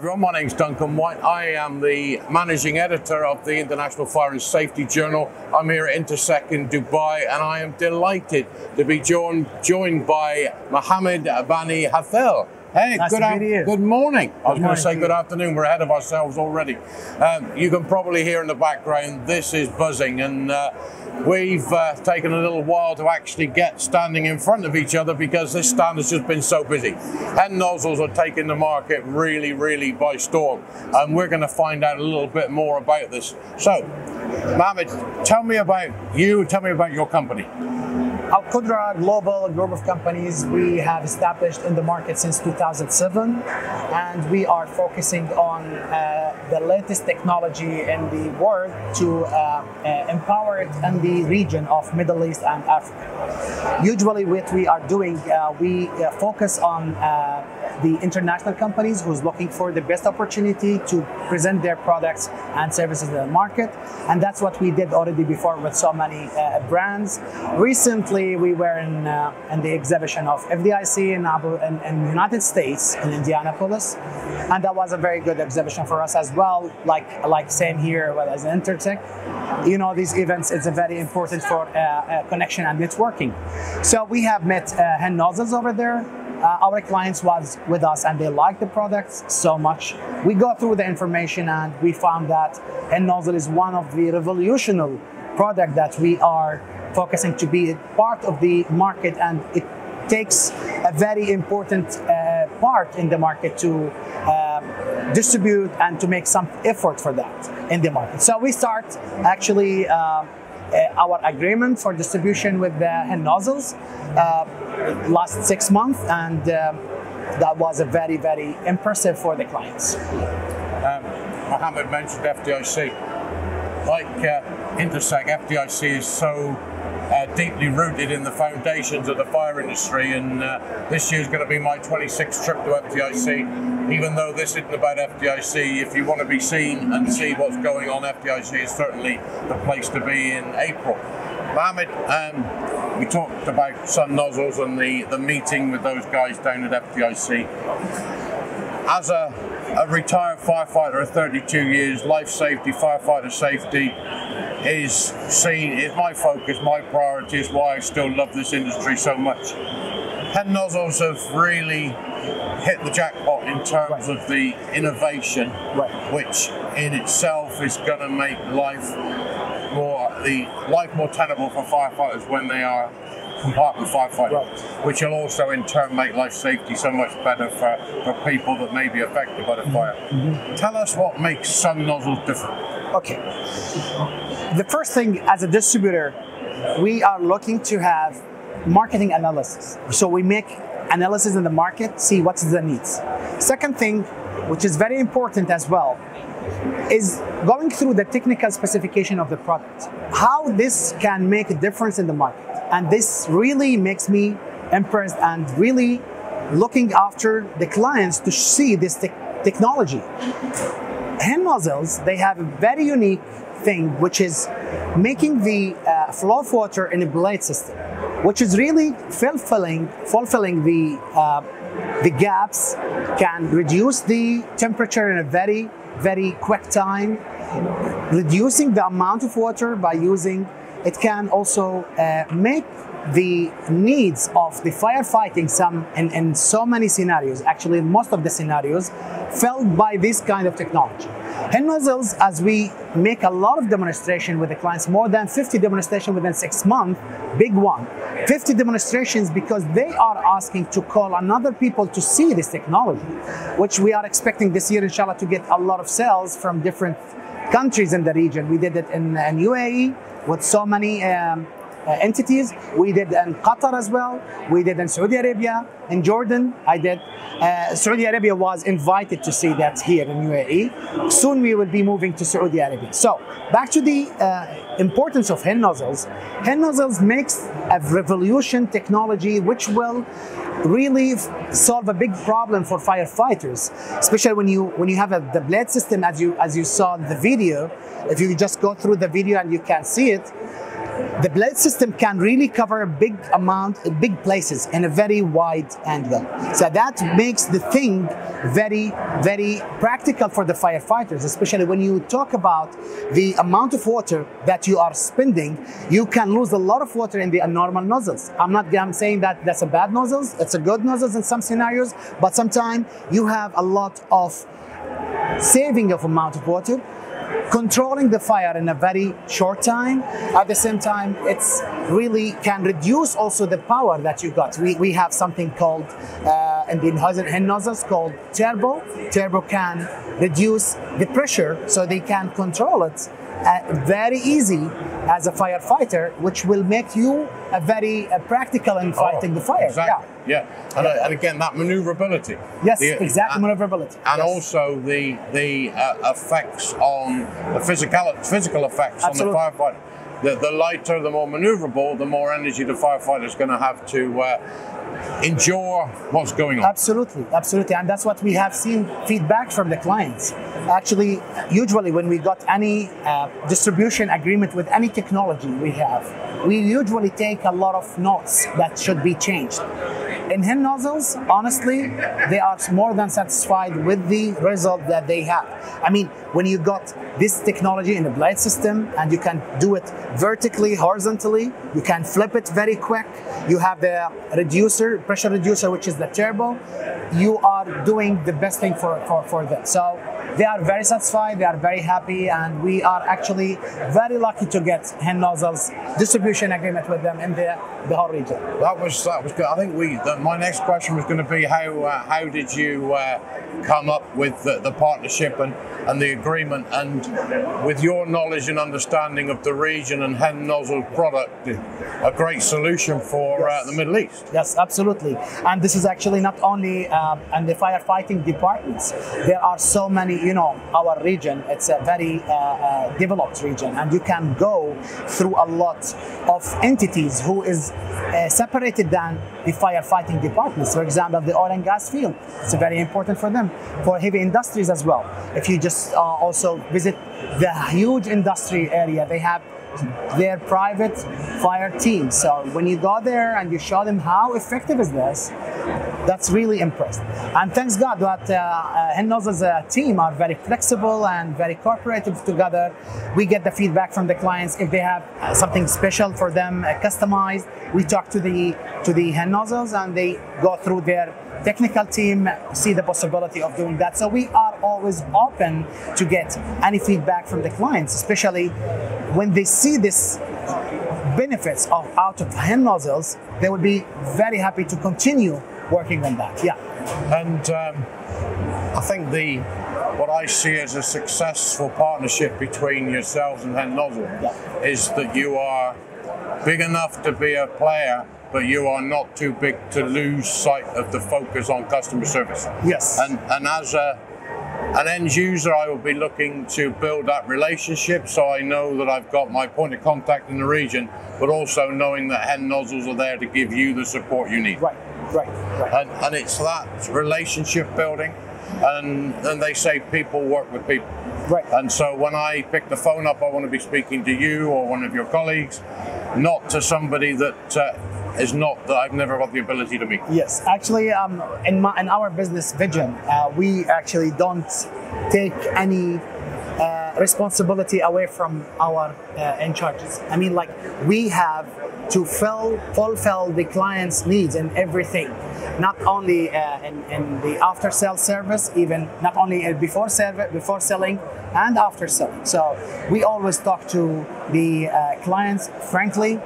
everyone, my name's Duncan White. I am the managing editor of the International Fire and Safety Journal. I'm here at Intersec in Dubai and I am delighted to be joined, joined by Mohammad Bany-Hathel. Hey, nice good, good morning. I was going to say good afternoon. We're ahead of ourselves already. Um, you can probably hear in the background, this is buzzing, and uh, we've uh, taken a little while to actually get standing in front of each other because this stand has just been so busy. Hen nozzles are taking the market really, really by storm, and we're going to find out a little bit more about this. So, Mohammed, tell me about you, tell me about your company. Al Qudra Global Group of Companies, we have established in the market since 2007, and we are focusing on uh, the latest technology in the world to uh, uh, empower it in the region of Middle East and Africa. Usually, what we are doing, uh, we uh, focus on uh, the international companies who's looking for the best opportunity to present their products and services in the market, and that's what we did already before with so many brands. Recently we were in, uh, in the exhibition of FDIC in, Abu, in, in United States in Indianapolis, and that was a very good exhibition for us as well. Like like same here well, as Intersec, you know these events is very important for uh, uh, connection and networking. So we have met uh, Hen Nozzles over there. Uh, our clients was with us and they liked the products so much. We go through the information and we found that Hen Nozzle is one of the revolutionary product that we are focusing to be part of the market and it takes a very important uh, part in the market to um, distribute and to make some effort for that in the market. So we start actually uh, uh, our agreement for distribution with the Hen nozzles uh, last six months and that was a very, very impressive for the clients. Um, Mohammed mentioned FDIC. Like uh, Intersec, FDIC is so uh, deeply rooted in the foundations of the fire industry. And uh, this year is going to be my 26th trip to FDIC. Even though this isn't about FDIC, if you want to be seen and see what's going on, FDIC is certainly the place to be in April. Mohammed, um, we talked about Hen Nozzles and the, the meeting with those guys down at FDIC. As a, a retired firefighter of 32 years, life safety, firefighter safety, is seen, is my focus, my priority, is why I still love this industry so much. Hen nozzles have really hit the jackpot in terms right. of the innovation, right. which in itself is going to make life more the life more tenable for firefighters when they are compartment firefighting, right. which will also in turn make life safety so much better for, for people that may be affected by the fire. Mm-hmm. Tell us what makes Hen nozzles different. Okay the first thing as a distributor, we are looking to have marketing analysis. So we make analysis in the market, see what's the needs. Second thing, which is very important as well, is going through the technical specification of the product. How this can make a difference in the market. And this really makes me impressed and really looking after the clients to see this te- technology. Hen nozzles, they have a very unique thing, which is making the uh, flow of water in a blade system, which is really fulfilling, fulfilling the, uh, the gaps, can reduce the temperature in a very, very quick time, reducing the amount of water by using, it can also uh, make the needs of the firefighting some in so many scenarios, actually most of the scenarios, felt by this kind of technology. Hen nozzles, as we make a lot of demonstration with the clients, more than 50 demonstration within six months, big one. 50 demonstrations because they are asking to call another people to see this technology, which we are expecting this year, inshallah, to get a lot of sales from different countries in the region. We did it in, in UAE with so many um, entities. We did in Qatar as well. We did in Saudi Arabia, in Jordan. I did. Uh, Saudi Arabia was invited to see that here in UAE. Soon we will be moving to Saudi Arabia. So back to the uh, importance of Hen nozzles. Hen nozzles makes a revolution technology which will really solve a big problem for firefighters, especially when you when you have a, the blade system as you as you saw in the video. If you just go through the video and you can see it, the blade system can really cover a big amount, in big places in a very wide angle. So that makes the thing very, very practical for the firefighters, especially when you talk about the amount of water that you are spending. You can lose a lot of water in the normal nozzles. I'm not I'm saying that that's a bad nozzles. It's a good nozzles in some scenarios, but sometimes you have a lot of saving of amount of water controlling the fire in a very short time. At the same time, it's really can reduce also the power that you got. We, we have something called uh, in the nozzles called turbo. Turbo can reduce the pressure so they can control it very easy as a firefighter, which will make you a very uh, practical in fighting oh, the fire. Exactly. Yeah, yeah. And, uh, and, again that maneuverability. Yes, the, exactly maneuverability. And yes. also the the uh, effects on the physical physical effects Absolutely. on the firefighter. The, the lighter, the more maneuverable, the more energy the firefighter is going to have to uh, endure what's going on. Absolutely, absolutely, and that's what we have seen feedback from the clients. Actually, usually when we got any uh, distribution agreement with any technology we have, we usually take a lot of notes that should be changed. In Hen nozzles, honestly, they are more than satisfied with the result that they have. I mean, when you got this technology in the blade system and you can do it vertically, horizontally, you can flip it very quick. You have the reducer, pressure reducer, which is the turbo. You are doing the best thing for, for, for them. So they are very satisfied, they are very happy, and we are actually very lucky to get Hen Nozzles distribution agreement with them in the, the whole region. That was that was good. I think we. The, my next question was going to be how uh, how did you uh, come up with the, the partnership and and the agreement, and with your knowledge and understanding of the region and Hen Nozzle product, a great solution for uh, yes. uh, the Middle East. Yes, absolutely. And this is actually not only uh, in the firefighting departments. There are so many you know, our region, it's a very uh, uh, developed region, and you can go through a lot of entities who is uh, separated than the firefighting departments. For example, the oil and gas field, it's very important for them. For heavy industries as well. If you just uh, also visit the huge industry area, they have their private fire team. So when you go there and you show them how effective is this, that's really impressed. And thanks God that uh, uh, as a team are very flexible and very cooperative together. We get the feedback from the clients if they have uh, something special for them, uh, customized. We talk to the to the Hen nozzles and they go through their technical team see the possibility of doing that. So we are always open to get any feedback from the clients, especially when they see this benefits of out of Hen nozzles, they would be very happy to continue working on that. Yeah. And um, I think the what I see as a successful partnership between yourselves and Hen Nozzle yeah. is that you are big enough to be a player but you are not too big to lose sight of the focus on customer service. Yes. And and as a an end user, I will be looking to build that relationship so I know that I've got my point of contact in the region, but also knowing that Hen Nozzles are there to give you the support you need. Right, right, right. And, and it's that relationship building. And, and they say people work with people. Right. And so when I pick the phone up, I want to be speaking to you or one of your colleagues, not to somebody that uh, is not that I've never got the ability to make. Yes, actually, um, in my in our business vision, uh, we actually don't take any uh, responsibility away from our uh, in charges. I mean, like we have to fill, fulfill the client's needs and everything, not only uh, in, in, the after sale service, even not only before service, before selling and after selling. So we always talk to the uh, clients frankly.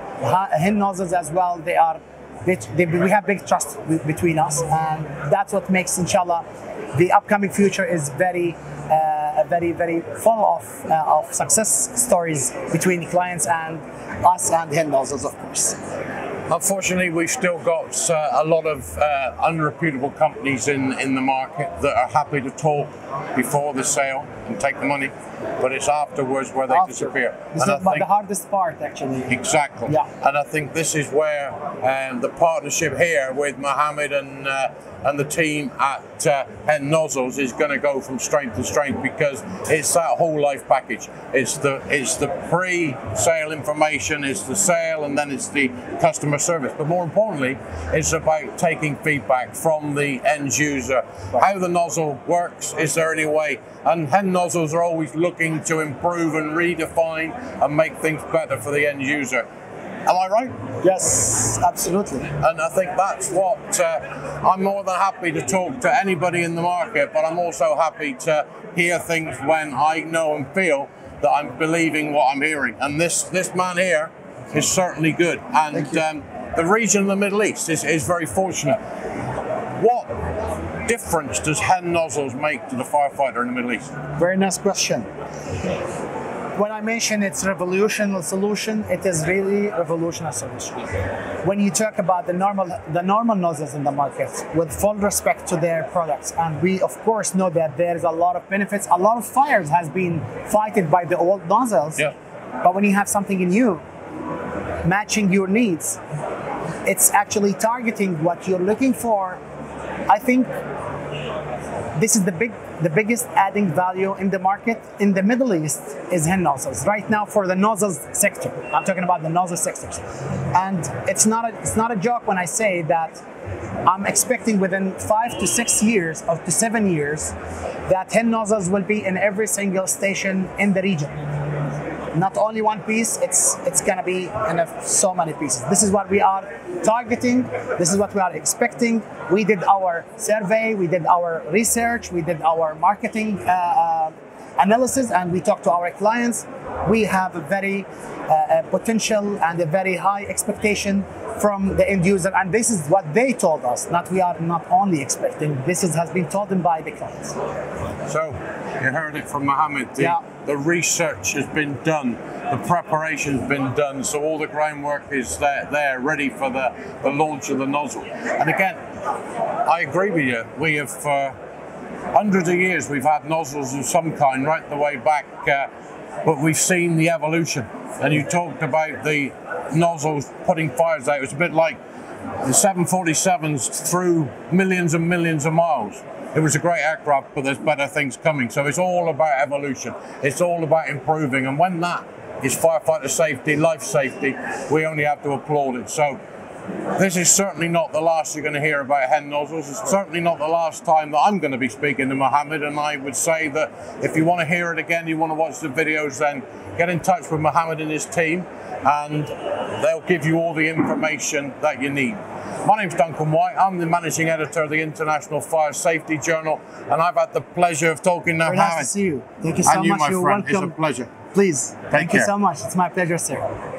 Hen nozzles as well. They are they, they, we have big trust between us, and that's what makes, inshallah, the upcoming future is very uh, very, very full of, uh, of success stories between clients and us and Nozzles, of course. Unfortunately, we've still got uh, a lot of uh, unreputable companies in, in the market that are happy to talk before the sale and take the money. But it's afterwards where they After. disappear. This And I about the hardest part, actually. Exactly. Yeah. And I think this is where um, the partnership here with Mohammed and uh, and the team at uh, Hen Nozzles is going to go from strength to strength because it's that whole life package. It's the it's the pre-sale information, it's the sale, and then it's the customer service. But more importantly, it's about taking feedback from the end user, how the nozzle works. Is there any way? And Hen Nozzles are always looking to improve and redefine and make things better for the end user. Am I right? Yes, absolutely. And I think that's what uh, I'm more than happy to talk to anybody in the market, but I'm also happy to hear things when I know and feel that I'm believing what I'm hearing. And this this man here is certainly good. And um, the region of the Middle East is, is very fortunate. Difference does Hen nozzles make to the firefighter in the Middle East? Very nice question. When I mention it's revolutionary solution, it is really revolutionary solution. When you talk about the normal the normal nozzles in the market, with full respect to their products, and we of course know that there is a lot of benefits. A lot of fires has been fighted by the old nozzles. Yeah. But when you have something new, matching your needs, it's actually targeting what you're looking for. I think this is the big the biggest adding value in the market in the Middle East is hen nozzles right now for the nozzles sector. I'm talking about the nozzle sectors, and it's not a, it's not a joke when I say that I'm expecting within five to six years or to seven years that hen nozzles will be in every single station in the region not only one piece it's it's to be in a, so many pieces. This is what we are targeting. This is what we are expecting. We did our survey we did our research we did our marketing uh, uh, analysis and we talked to our clients. We have a very uh, potential and a very high expectation from the end user and this is what they told us not we are not only expecting this is, has been told them by the clients. So you heard it from Mohammed. The, Yeah. the research has been done, the preparation's been done, so all the groundwork is there, there ready for the, the launch of the nozzle. And again, I agree with you. We have for hundreds of years we've had nozzles of some kind right the way back, uh, but we've seen the evolution. And you talked about the nozzles putting fires out. It's a bit like the 747s through millions and millions of miles. It was a great aircraft, but there's better things coming. So it's all about evolution. It's all about improving. And when that is firefighter safety, life safety, we only have to applaud it. So this is certainly not the last you're going to hear about hen nozzles. It's certainly not the last time that I'm going to be speaking to Mohammed. And I would say that if you want to hear it again, you want to watch the videos, then get in touch with Mohammed and his team, and they'll give you all the information that you need. My name's Duncan White. I'm the managing editor of the International Fire Safety Journal, and I've had the pleasure of talking to very nice to see you thank you so and you, much my you're friend. welcome It's a pleasure. Please. Thank you so much. It's my pleasure, sir.